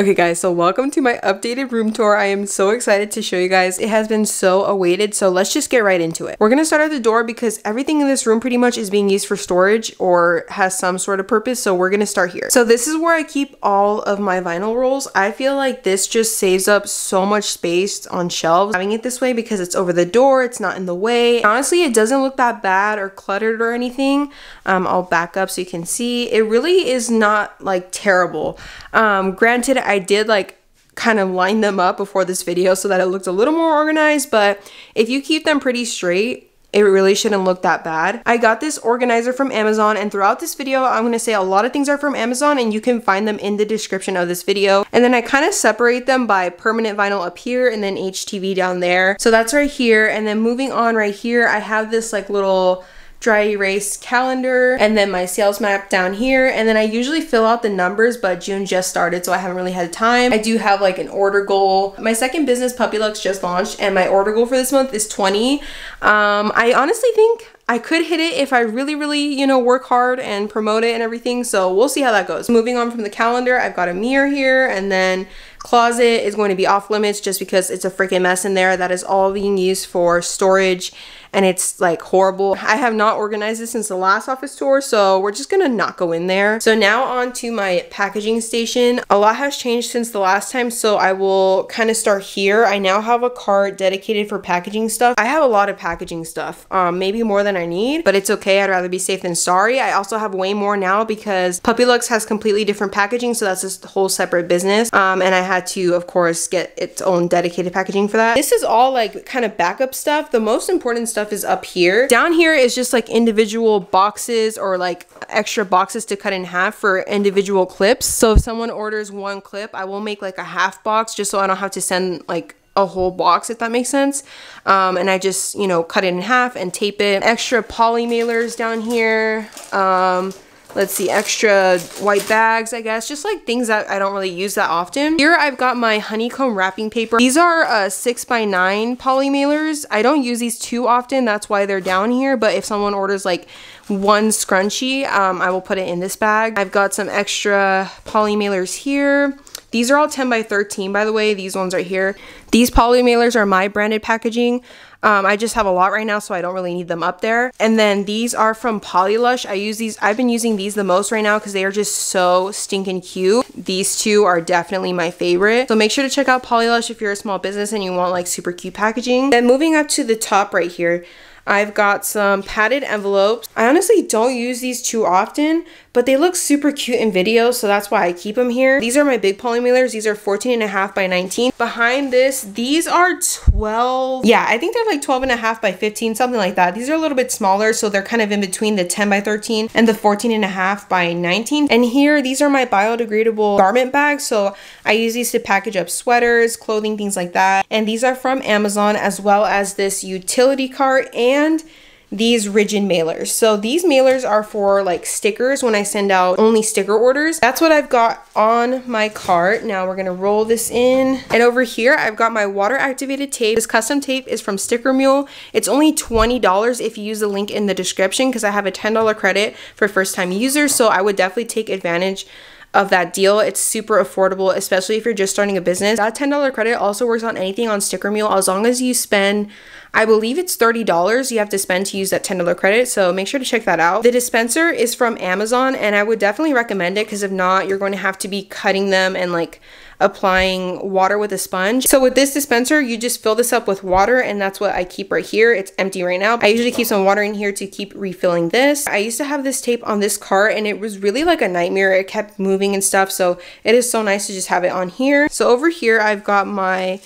Okay guys, so welcome to my updated room tour. I am so excited to show you guys. It has been so awaited, so let's just get right into it. We're gonna start at the door because everything in this room pretty much is being used for storage or has some sort of purpose, so we're gonna start here. So this is where I keep all of my vinyl rolls. I feel like this just saves up so much space on shelves having it this way because it's over the door, it's not in the way. Honestly, it doesn't look that bad or cluttered or anything. Um, I'll back up so you can see. It really is not like terrible. Um, granted, I did like kind of line them up before this video so that it looked a little more organized, but if you keep them pretty straight, it really shouldn't look that bad. I got this organizer from Amazon and throughout this video, I'm going to say a lot of things are from Amazon and you can find them in the description of this video. And then I kind of separate them by permanent vinyl up here and then HTV down there. So that's right here. And then moving on right here, I have this like little dry erase calendar and then my sales map down here and then I usually fill out the numbers but June just started so I haven't really had time. I do have like an order goal. My second business PuppieLuxe just launched and my order goal for this month is 20. Um, I honestly think I could hit it if I really, really, you know, work hard and promote it and everything. So we'll see how that goes. Moving on from the calendar, I've got a mirror here and then closet is going to be off limits just because it's a freaking mess in there. That is all being used for storage and it's like horrible. I have not organized this since the last office tour, so we're just gonna not go in there. So now on to my packaging station. A lot has changed since the last time, so I will kind of start here. I now have a cart dedicated for packaging stuff. I have a lot of packaging stuff, um, maybe more than I need, but it's okay. I'd rather be safe than sorry. I also have way more now because PuppieLuxe has completely different packaging, so that's a whole separate business. Um, and I had to, of course, get its own dedicated packaging for that. This is all like kind of backup stuff. The most important stuff stuff is up here. Down here is just like individual boxes or like extra boxes to cut in half for individual clips. So if someone orders one clip, I will make like a half box just so I don't have to send like a whole box if that makes sense um, and I just you know cut it in half and tape it extra poly mailers down here um, let's see, extra white bags, I guess. Just like things that I don't really use that often. Here I've got my honeycomb wrapping paper. These are uh, 6 by 9 poly mailers. I don't use these too often. That's why they're down here. But if someone orders like one scrunchie, um, I will put it in this bag. I've got some extra poly mailers here. These are all 10 by 13, by the way, these ones right here. These poly mailers are my branded packaging. Um, I just have a lot right now, so I don't really need them up there. And then these are from Polylush. I use these, I've been using these the most right now because they are just so stinking cute. These two are definitely my favorite. So make sure to check out Polylush if you're a small business and you want like super cute packaging. Then moving up to the top right here, I've got some padded envelopes. I honestly don't use these too often, but they look super cute in videos, so that's why I keep them here. These are my big poly mailers. These are 14 and a half by 19. Behind this, these are 12. Yeah, I think they're like 12 and a half by 15, something like that. These are a little bit smaller, so they're kind of in between the 10 by 13 and the 14 and a half by 19. And here, these are my biodegradable garment bags. So I use these to package up sweaters, clothing, things like that. And these are from Amazon as well as this utility cart and these rigid mailers. So these mailers are for like stickers when I send out only sticker orders. That's what I've got on my cart. Now we're gonna roll this in. And over here, I've got my water activated tape. This custom tape is from Sticker Mule. It's only $20 if you use the link in the description because I have a $10 credit for first time users. So I would definitely take advantage of that deal. It's super affordable, especially if you're just starting a business. That $10 credit also works on anything on Sticker Mule as long as you spend I believe it's $30 you have to spend to use that $10 credit, so make sure to check that out. The dispenser is from Amazon, and I would definitely recommend it because if not, you're going to have to be cutting them and like applying water with a sponge. So with this dispenser, you just fill this up with water and that's what I keep right here. It's empty right now. I usually keep some water in here to keep refilling this. I used to have this tape on this cart and it was really like a nightmare. It kept moving and stuff. So it is so nice to just have it on here. So over here, I've got my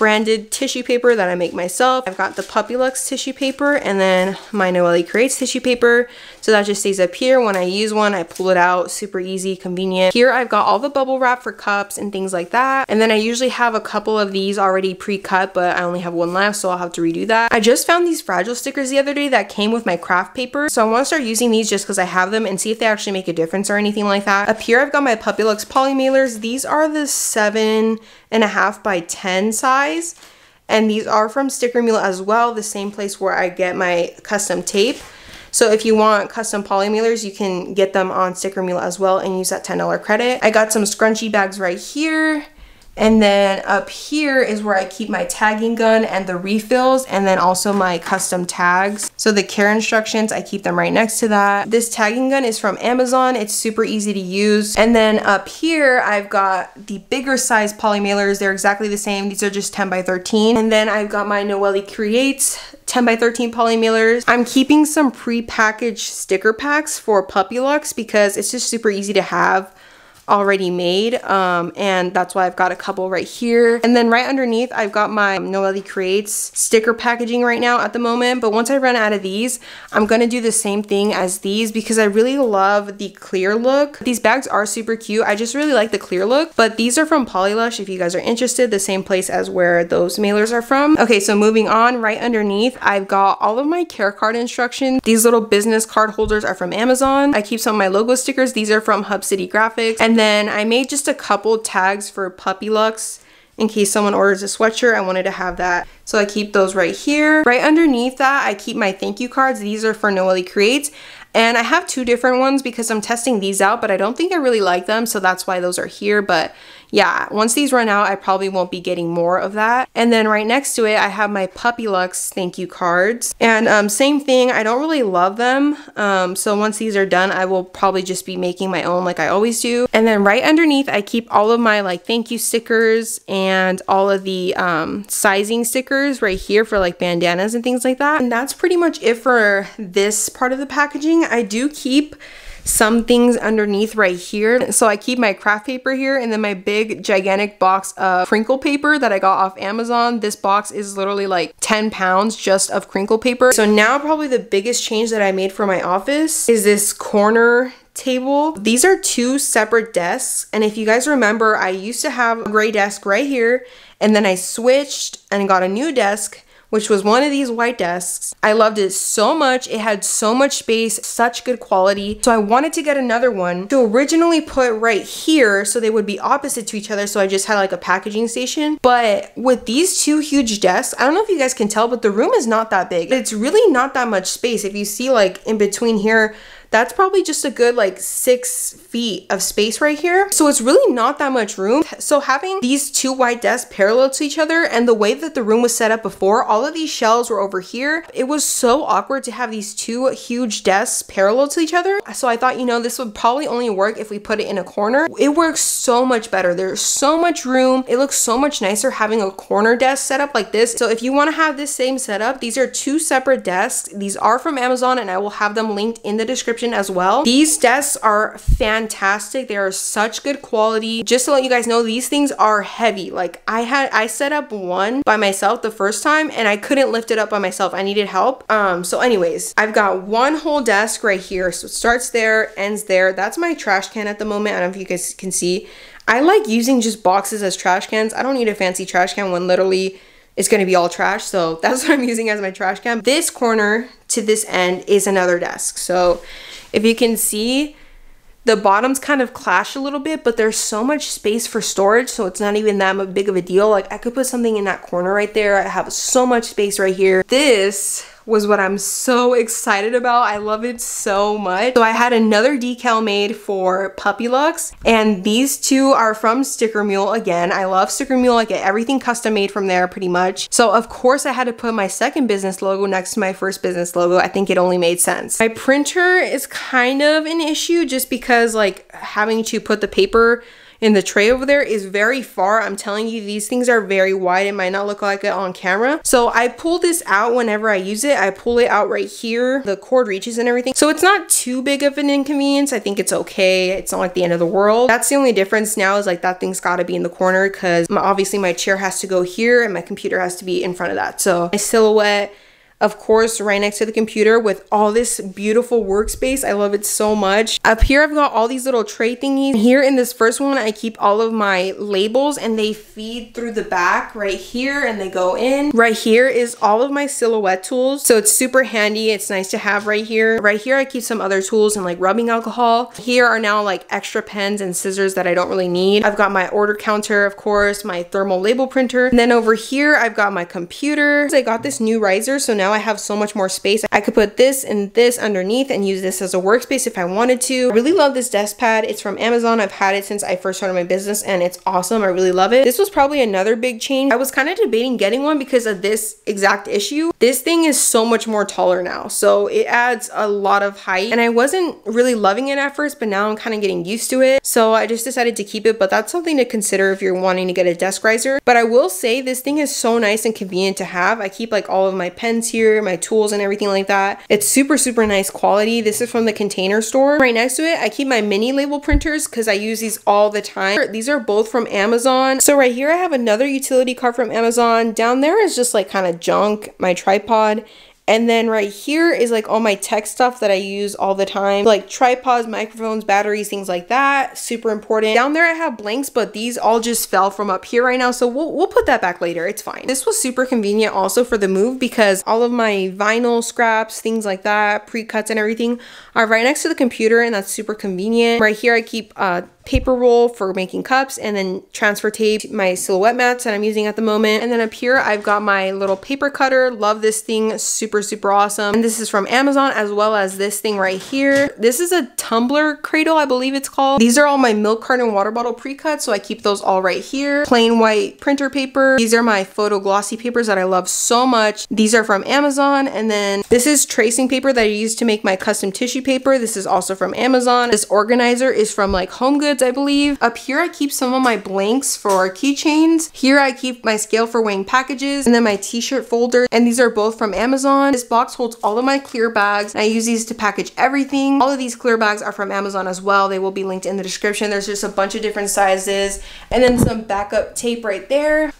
branded tissue paper that I make myself. I've got the PuppieLuxe tissue paper and then my Noeli Creates tissue paper. So that just stays up here. When I use one, I pull it out, super easy, convenient. Here I've got all the bubble wrap for cups and things like that. And then I usually have a couple of these already pre-cut, but I only have one left, so I'll have to redo that. I just found these fragile stickers the other day that came with my craft paper. So I want to start using these just because I have them and see if they actually make a difference or anything like that. Up here I've got my PuppieLuxe poly mailers. These are the seven and a half by 10 size. And these are from Sticker Mule as well, the same place where I get my custom tape. So if you want custom poly mailers, you can get them on Sticker Mule as well and use that $10 credit. I got some scrunchy bags right here. And then up here is where I keep my tagging gun and the refills and then also my custom tags. So the care instructions, I keep them right next to that. This tagging gun is from Amazon. It's super easy to use. And then up here, I've got the bigger size poly mailers. They're exactly the same. These are just 10 by 13. And then I've got my Noeli Creates 10 by 13 poly mailers. I'm keeping some pre-packaged sticker packs for PuppieLuxe because it's just super easy to have already made um, and that's why I've got a couple right here. And then right underneath I've got my Noeli Creates sticker packaging right now at the moment but once I run out of these I'm gonna do the same thing as these because I really love the clear look. These bags are super cute. I just really like the clear look but these are from Polylush if you guys are interested the same place as where those mailers are from. Okay so moving on right underneath I've got all of my care card instructions. These little business card holders are from Amazon. I keep some of my logo stickers. These are from Hub City Graphics. And then I made just a couple tags for PuppieLuxe in case someone orders a sweatshirt. I wanted to have that. So I keep those right here. Right underneath that, I keep my thank you cards. These are for Noeli Creates. And I have two different ones because I'm testing these out, but I don't think I really like them. So that's why those are here. But yeah, once these run out, I probably won't be getting more of that. And then right next to it, I have my PuppieLuxe thank you cards. And um, same thing, I don't really love them. Um, so once these are done, I will probably just be making my own like I always do. And then right underneath, I keep all of my like thank you stickers and all of the um, sizing stickers right here for like bandanas and things like that. And that's pretty much it for this part of the packaging. I do keep some things underneath right here. So I keep my craft paper here and then my big gigantic box of crinkle paper that I got off Amazon. This box is literally like 10 pounds just of crinkle paper. So now probably the biggest change that I made for my office is this corner table. These are two separate desks. And if you guys remember, I used to have a gray desk right here and then I switched and got a new desk which was one of these white desks. I loved it so much. It had so much space, such good quality. So I wanted to get another one to originally put right here so they would be opposite to each other. So I just had like a packaging station. But with these two huge desks, I don't know if you guys can tell, but the room is not that big. It's really not that much space. If you see like in between here, that's probably just a good like six feet of space right here. So it's really not that much room. So having these two white desks parallel to each other and the way that the room was set up before, all of these shelves were over here. It was so awkward to have these two huge desks parallel to each other. So I thought, you know, this would probably only work if we put it in a corner. It works so much better. There's so much room. It looks so much nicer having a corner desk set up like this. So if you want to have this same setup, these are two separate desks. These are from Amazon and I will have them linked in the description description as well. These desks are fantastic. They are such good quality. Just to let you guys know, these things are heavy. Like I had, I set up one by myself the first time and I couldn't lift it up by myself. I needed help. Um, so anyways, I've got one whole desk right here. So it starts there, ends there. That's my trash can at the moment. I don't know if you guys can see. I like using just boxes as trash cans. I don't need a fancy trash can when literally it's to be all trash. So that's what I'm using as my trash can. This corner to this end is another desk. So if you can see, the bottoms kind of clash a little bit, but there's so much space for storage, so it's not even that big of a deal. Like I could put something in that corner right there. I have so much space right here. This was what I'm so excited about. I love it so much. So I had another decal made for PuppieLuxe and these two are from Sticker Mule again. I love Sticker Mule. I get everything custom made from there pretty much. So of course I had to put my second business logo next to my first business logo. I think it only made sense. My printer is kind of an issue just because like having to put the paper in the tray over there is very far. I'm telling you, these things are very wide. It might not look like it on camera. So I pull this out whenever I use it. I pull it out right here. The cord reaches and everything. So it's not too big of an inconvenience. I think it's okay. It's not like the end of the world. That's the only difference now is like that thing's got to be in the corner because obviously my chair has to go here and my computer has to be in front of that. So my silhouette of course, right next to the computer with all this beautiful workspace. I love it so much. Up here, I've got all these little tray thingies. Here in this first one, I keep all of my labels and they feed through the back right here and they go in. Right here is all of my silhouette tools. So it's super handy. It's nice to have right here. Right here, I keep some other tools and like rubbing alcohol. Here are now like extra pens and scissors that I don't really need. I've got my order counter, of course, my thermal label printer. And then over here, I've got my computer. I got this new riser. So now now I have so much more space. I could put this and this underneath and use this as a workspace if I wanted to. I really love this desk pad. It's from Amazon. I've had it since I first started my business and it's awesome. I really love it. This was probably another big change. I was kind of debating getting one because of this exact issue. This thing is so much more taller now. So it adds a lot of height and I wasn't really loving it at first, but now I'm kind of getting used to it. So I just decided to keep it, but that's something to consider if you're wanting to get a desk riser. But I will say this thing is so nice and convenient to have. I keep like all of my pens here, my tools and everything like that. It's super, super nice quality. This is from the container store. Right next to it, I keep my mini label printers because I use these all the time. These are both from Amazon. So right here, I have another utility cart from Amazon. Down there is just like kind of junk, my tripod. And then right here is like all my tech stuff that I use all the time, like tripods, microphones, batteries, things like that. Super important. Down there I have blanks, but these all just fell from up here right now. So we'll, we'll put that back later. It's fine. This was super convenient also for the move because all of my vinyl scraps, things like that, pre-cuts and everything are right next to the computer and that's super convenient. Right here I keep uh, paper roll for making cups and then transfer tape, my silhouette mats that I'm using at the moment. And then up here, I've got my little paper cutter. Love this thing, super, super awesome. And this is from Amazon as well as this thing right here. This is a tumbler cradle, I believe it's called. These are all my milk carton water bottle pre-cut, so I keep those all right here. Plain white printer paper. These are my photo glossy papers that I love so much. These are from Amazon. And then this is tracing paper that I use to make my custom tissue paper. This is also from Amazon. This organizer is from like Home Goods I believe. Up here, I keep some of my blanks for keychains. Here, I keep my scale for weighing packages and then my t-shirt folder. And these are both from Amazon. This box holds all of my clear bags. And I use these to package everything. All of these clear bags are from Amazon as well. They will be linked in the description. There's just a bunch of different sizes and then some backup tape right there.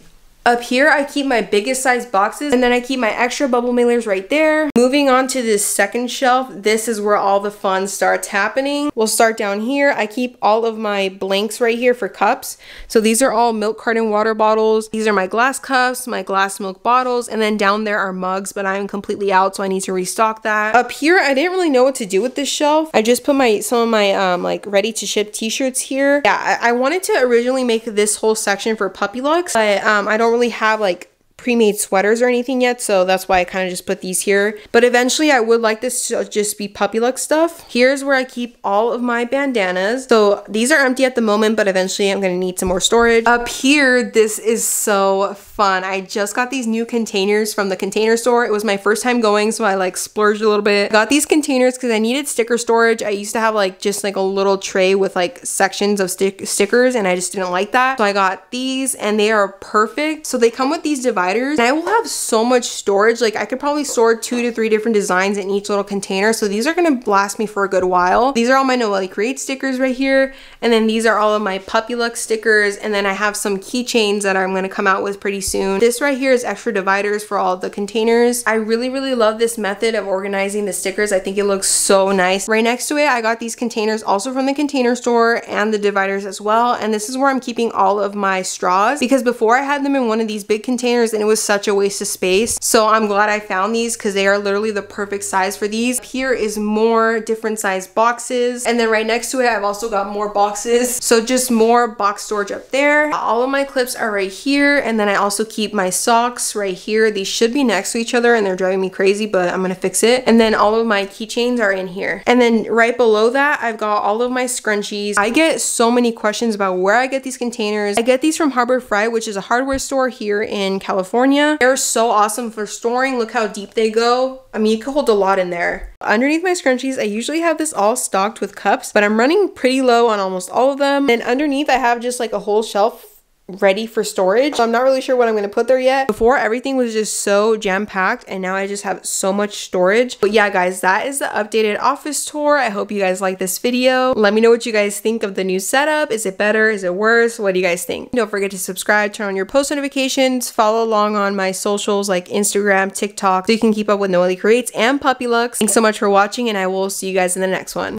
Up here, I keep my biggest size boxes and then I keep my extra bubble mailers right there. Moving on to this second shelf, this is where all the fun starts happening. We'll start down here. I keep all of my blanks right here for cups. So these are all milk carton water bottles. These are my glass cups, my glass milk bottles, and then down there are mugs, but I'm completely out, so I need to restock that. Up here, I didn't really know what to do with this shelf. I just put my some of my um, like ready to ship t-shirts here. Yeah, I, I wanted to originally make this whole section for PuppieLuxe, but um, I don't really have like pre-made sweaters or anything yet so that's why I kind of just put these here. But eventually I would like this to just be PuppieLuxe stuff. Here's where I keep all of my bandanas. So these are empty at the moment but eventually I'm gonna need some more storage. Up here this is so fun. I just got these new containers from the container store. It was my first time going so I like splurged a little bit. Got these containers because I needed sticker storage. I used to have like just like a little tray with like sections of stick stickers and I just didn't like that. So I got these and they are perfect. So they come with these dividers And I will have so much storage. Like I could probably store two to three different designs in each little container. So these are gonna last me for a good while. These are all my Noeli Create stickers right here. And then these are all of my PuppieLuxe stickers. And then I have some keychains that I'm gonna come out with pretty soon. This right here is extra dividers for all the containers. I really, really love this method of organizing the stickers. I think it looks so nice. Right next to it, I got these containers also from the container store and the dividers as well. And this is where I'm keeping all of my straws because before I had them in one of these big containers and it was such a waste of space. So I'm glad I found these because they are literally the perfect size for these. Here is more different size boxes. And then right next to it, I've also got more boxes. So just more box storage up there. All of my clips are right here. And then I also keep my socks right here. These should be next to each other and they're driving me crazy, but I'm gonna fix it. And then all of my keychains are in here. And then right below that, I've got all of my scrunchies. I get so many questions about where I get these containers. I get these from Harbor Freight, which is a hardware store here in California California. They're so awesome for storing. Look how deep they go. I mean, you could hold a lot in there. Underneath my scrunchies, I usually have this all stocked with cups, but I'm running pretty low on almost all of them. And underneath, I have just like a whole shelf ready for storage. I'm not really sure what I'm going to put there yet. Before everything was just so jam packed and now I just have so much storage. But yeah guys, that is the updated office tour. I hope you guys like this video. Let me know what you guys think of the new setup. Is it better? Is it worse? What do you guys think? Don't forget to subscribe, turn on your post notifications, follow along on my socials like Instagram, TikTok so you can keep up with Noeli Creates and PuppieLuxe. Thanks so much for watching and I will see you guys in the next one.